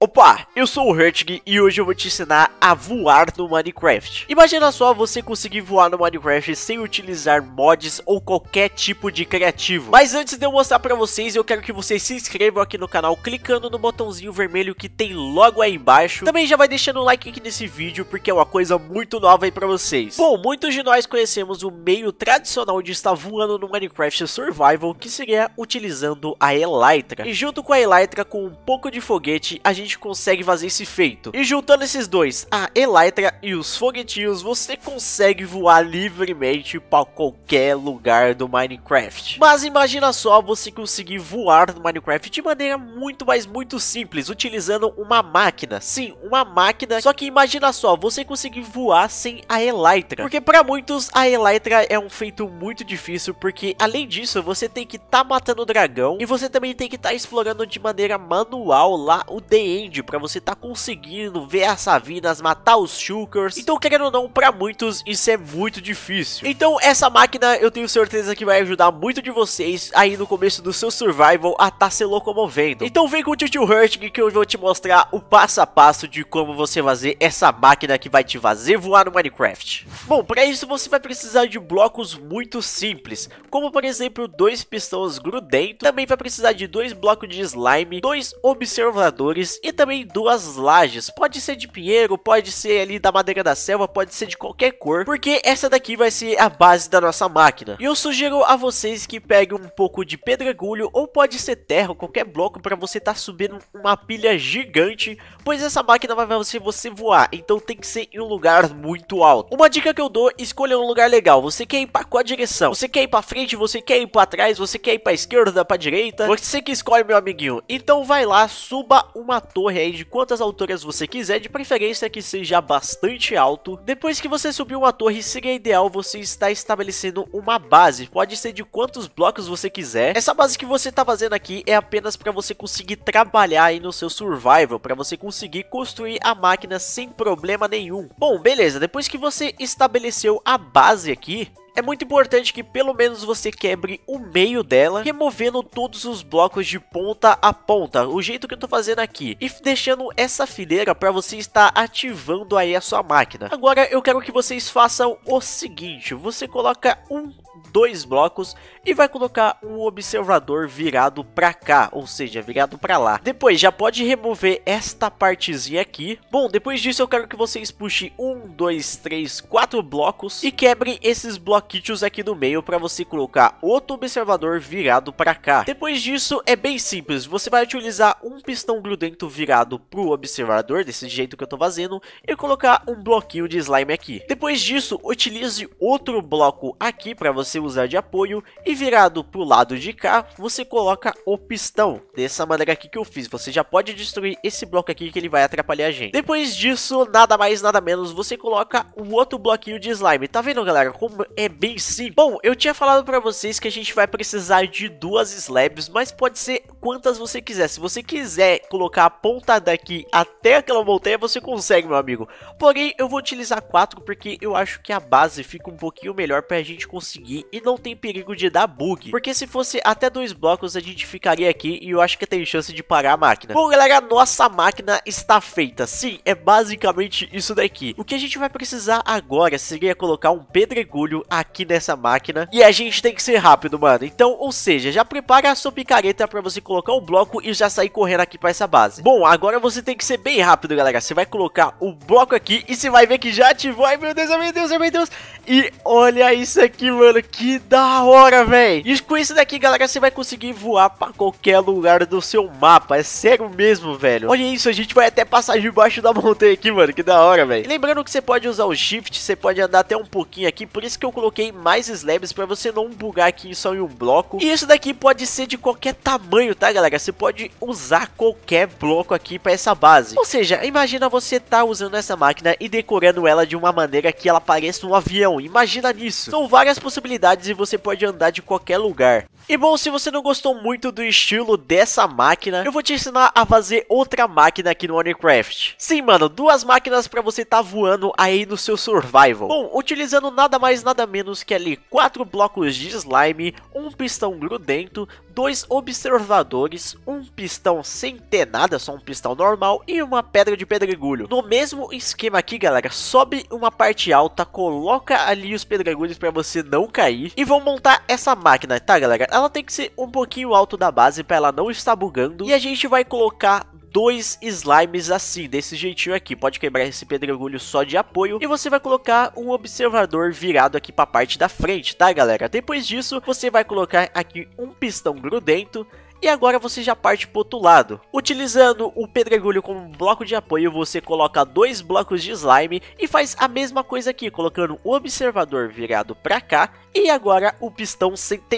Opa, eu sou o Hurtig e hoje eu vou te ensinar a voar no Minecraft. Imagina só você conseguir voar no Minecraft sem utilizar mods ou qualquer tipo de criativo. Mas antes de eu mostrar pra vocês, eu quero que vocês se inscrevam aqui no canal clicando no botãozinho vermelho que tem logo aí embaixo. Também já vai deixando um like aqui nesse vídeo porque é uma coisa muito nova aí pra vocês. Bom, muitos de nós conhecemos o meio tradicional de estar voando no Minecraft Survival, que seria utilizando a Elytra. E junto com a Elytra, com um pouco de foguete, a gente gente consegue fazer esse feito. E juntando esses dois, a Elytra e os foguetinhos, você consegue voar livremente para qualquer lugar do Minecraft. Mas imagina só você conseguir voar no Minecraft de maneira muito, mas muito simples, utilizando uma máquina. Sim, uma máquina, só que imagina só, você conseguir voar sem a Elytra. Porque para muitos, a Elytra é um feito muito difícil, porque além disso, você tem que estar tá matando o dragão, e você também tem que estar tá explorando de maneira manual lá o DM end para você tá conseguindo ver as savinas, matar os shulkers. Então, querendo ou não, para muitos isso é muito difícil. Então, essa máquina eu tenho certeza que vai ajudar muito de vocês aí no começo do seu survival a tá se locomovendo. Então, vem com o Tio Hurting que eu vou te mostrar o passo a passo de como você fazer essa máquina que vai te fazer voar no Minecraft. Bom, para isso você vai precisar de blocos muito simples, como por exemplo, dois pistões grudentos, também vai precisar de dois blocos de slime, dois observadores e também duas lajes. Pode ser de pinheiro, pode ser ali da madeira da selva, pode ser de qualquer cor, porque essa daqui vai ser a base da nossa máquina. E eu sugiro a vocês que peguem um pouco de pedregulho ou pode ser terra, qualquer bloco para você estar tá subindo uma pilha gigante, pois essa máquina vai fazer você voar, então tem que ser em um lugar muito alto. Uma dica que eu dou, escolha um lugar legal. Você quer ir para qual direção? Você quer ir para frente, você quer ir para trás, você quer ir para esquerda, para direita? Você que escolhe, meu amiguinho. Então vai lá, suba uma torre aí de quantas alturas você quiser, de preferência que seja bastante alto. Depois que você subir uma torre, seria ideal você estar estabelecendo uma base, pode ser de quantos blocos você quiser. Essa base que você está fazendo aqui é apenas para você conseguir trabalhar aí no seu survival, para você conseguir construir a máquina sem problema nenhum. Bom, beleza, depois que você estabeleceu a base aqui, é muito importante que pelo menos você quebre o meio dela, removendo todos os blocos de ponta a ponta, o jeito que eu tô fazendo aqui, e deixando essa fileira para você estar ativando aí a sua máquina. Agora eu quero que vocês façam o seguinte, você coloca um dois blocos e vai colocar um observador virado para cá, ou seja, virado para lá. Depois já pode remover esta partezinha aqui. Bom, depois disso eu quero que vocês puxem um, dois, três, quatro blocos e quebrem esses bloquitos aqui no meio para você colocar outro observador virado para cá. Depois disso é bem simples, você vai utilizar um pistão grudento virado pro observador, desse jeito que eu tô fazendo, e colocar um bloquinho de slime aqui. Depois disso, utilize outro bloco aqui para você você usar de apoio e virado para o lado de cá, você coloca o pistão, dessa maneira aqui que eu fiz. Você já pode destruir esse bloco aqui que ele vai atrapalhar a gente. Depois disso, nada mais, nada menos, você coloca o outro bloquinho de slime. Tá vendo, galera, como é bem simples? Bom, eu tinha falado para vocês que a gente vai precisar de duas slabs, mas pode ser quantas você quiser. Se você quiser colocar a ponta daqui até aquela montanha, você consegue, meu amigo. Porém, eu vou utilizar quatro porque eu acho que a base fica um pouquinho melhor para a gente conseguir e não tem perigo de dar bug. Porque se fosse até dois blocos a gente ficaria aqui e eu acho que tem chance de parar a máquina. Bom galera, nossa máquina está feita. Sim, é basicamente isso daqui. O que a gente vai precisar agora seria colocar um pedregulho aqui nessa máquina. E a gente tem que ser rápido, mano. Então, ou seja, já prepara a sua picareta para você colocar o bloco e já sair correndo aqui para essa base. Bom, agora você tem que ser bem rápido, galera. Você vai colocar o bloco aqui e você vai ver que já ativou. Ai, meu Deus, ai, meu Deus, ai, meu Deus. E olha isso aqui, mano. Que da hora, velho. E com isso daqui, galera, você vai conseguir voar pra qualquer lugar do seu mapa. É sério mesmo, velho. Olha isso, a gente vai até passar debaixo da montanha aqui, mano. Que da hora, velho. Lembrando que você pode usar o Shift, você pode andar até um pouquinho aqui. Por isso que eu coloquei mais slabs pra você não bugar aqui só em um bloco. E isso daqui pode ser de qualquer tamanho, tá, galera? Você pode usar qualquer bloco aqui pra essa base. Ou seja, imagina você tá usando essa máquina e decorando ela de uma maneira que ela pareça um avião. Imagina nisso. São várias possibilidades e você pode andar de qualquer lugar. E bom, se você não gostou muito do estilo dessa máquina, eu vou te ensinar a fazer outra máquina aqui no Minecraft. Sim, mano, duas máquinas para você tá voando aí no seu survival. Bom, utilizando nada mais nada menos que ali quatro blocos de slime, um pistão grudento, dois observadores, um pistão sem ter nada, só um pistão normal e uma pedra de pedregulho. No mesmo esquema aqui, galera, sobe uma parte alta, coloca ali os pedregulhos para você não cair e vão montar essa máquina, tá, galera? Ela tem que ser um pouquinho alto da base para ela não estar bugando e a gente vai colocar dois slimes assim, desse jeitinho aqui. Pode quebrar esse pedregulho só de apoio. E você vai colocar um observador virado aqui para a parte da frente, tá, galera? Depois disso, você vai colocar aqui um pistão grudento e agora você já parte para outro lado. Utilizando o pedregulho como bloco de apoio, você coloca dois blocos de slime e faz a mesma coisa aqui, colocando o observador virado para cá e agora o pistão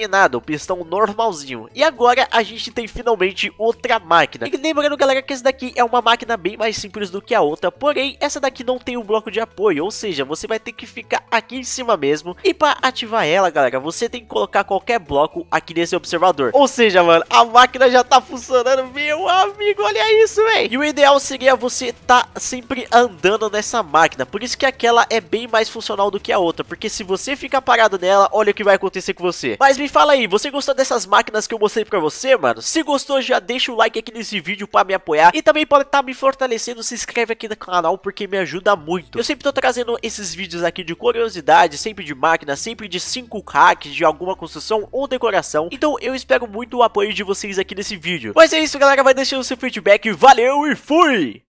nada, o pistão normalzinho. E agora a gente tem finalmente outra máquina. E lembrando galera que essa daqui é uma máquina bem mais simples do que a outra, porém essa daqui não tem um bloco de apoio, ou seja, você vai ter que ficar aqui em cima mesmo. E para ativar ela galera, você tem que colocar qualquer bloco aqui nesse observador. Ou seja mano, a máquina já tá funcionando, meu amigo, olha isso, velho. E o ideal seria você tá sempre andando nessa máquina, por isso que aquela é bem mais funcional do que a outra, porque se você ficar parado nela, olha o que vai acontecer com você. Mas me fala aí, você gostou dessas máquinas que eu mostrei pra você, mano? Se gostou, já deixa o like aqui nesse vídeo pra me apoiar e também pode estar tá me fortalecendo, se inscreve aqui no canal porque me ajuda muito. Eu sempre tô trazendo esses vídeos aqui de curiosidade, sempre de máquina, sempre de 5 hacks de alguma construção ou decoração, então eu espero muito o apoio de vocês aqui nesse vídeo. Mas é isso galera, vai deixando o seu feedback, valeu e fui!